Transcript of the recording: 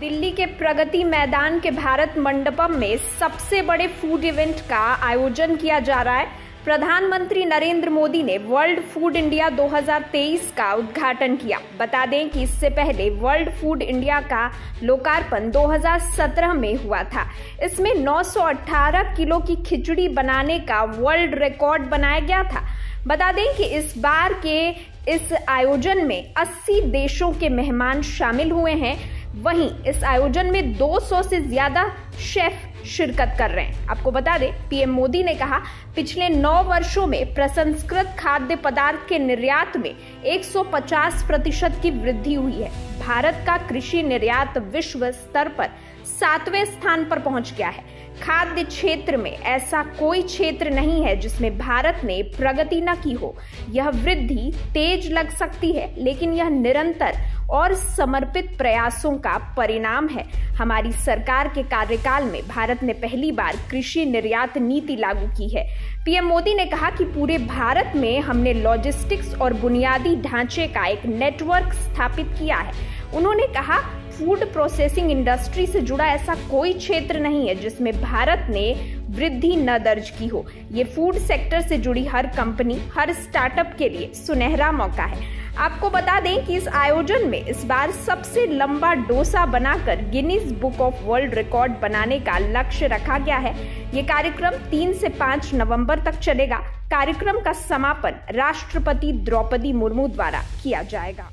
दिल्ली के प्रगति मैदान के भारत मंडपम में सबसे बड़े फ़ूड इवेंट का आयोजन किया जा रहा है। प्रधानमंत्री नरेंद्र मोदी ने वर्ल्ड फ़ूड इंडिया 2023 का उद्घाटन किया। बता दें कि इससे पहले वर्ल्ड फ़ूड इंडिया का लोकार्पण 2017 में हुआ था। इसमें 918 किलो की खिचड़ी बनाने का वर्ल्ड रिकॉर्ड बनाया गया था। बता दें कि इस बार के इस आयोजन में 80 देशों के मेहमान शामिल हुए हैं। वहीं इस आयोजन में 200 से ज़्यादा शेफ शिरकत कर रहे हैं। आपको बता दें, पीएम मोदी ने कहा, पिछले नौ वर्षों में प्रसंस्कृत खाद्य पदार्थ के निर्यात में 150 प्रतिशत की वृद्धि हुई है। भारत का कृषि निर्यात विश्व स्तर पर सातवें स्थान पर पहुँच गया है। खाद्य क्षेत्र में ऐसा कोई क्षेत्र नहीं है जिसमें भारत ने प्रगति न की हो। यह वृद्धि तेज लग सकती है, लेकिन यह निरंतर और समर्पित प्रयासों का परिणाम है। हमारी सरकार के कार्यकाल में भारत ने पहली बार कृषि निर्यात नीति लागू की है। पीएम मोदी ने कहा कि पूरे भारत में हमने लॉजिस्टिक्स और बुनियादी ढांचे का एक नेटवर्क स्थापित किया है। उन्होंने कहा, फ़ूड प्रोसेसिंग इंडस्ट्री से जुड़ा ऐसा कोई क्षेत्र नहीं है जिसमें भारत ने वृद्धि न दर्ज की हो। ये फ़ूड सेक्टर से जुड़ी हर कंपनी, हर स्टार्टअप के लिए सुनहरा मौका है। आपको बता दें कि इस आयोजन में इस बार सबसे लंबा डोसा बनाकर Guinness book of world record बनाने का लक्ष्य रखा गया है। ये कार्यक्रम तीन से पाँच नवंबर तक चलेगा। कार्यक्रम का समापन राष्ट्रपति द्रौपदी मुर्मू द्वारा किया जाएगा।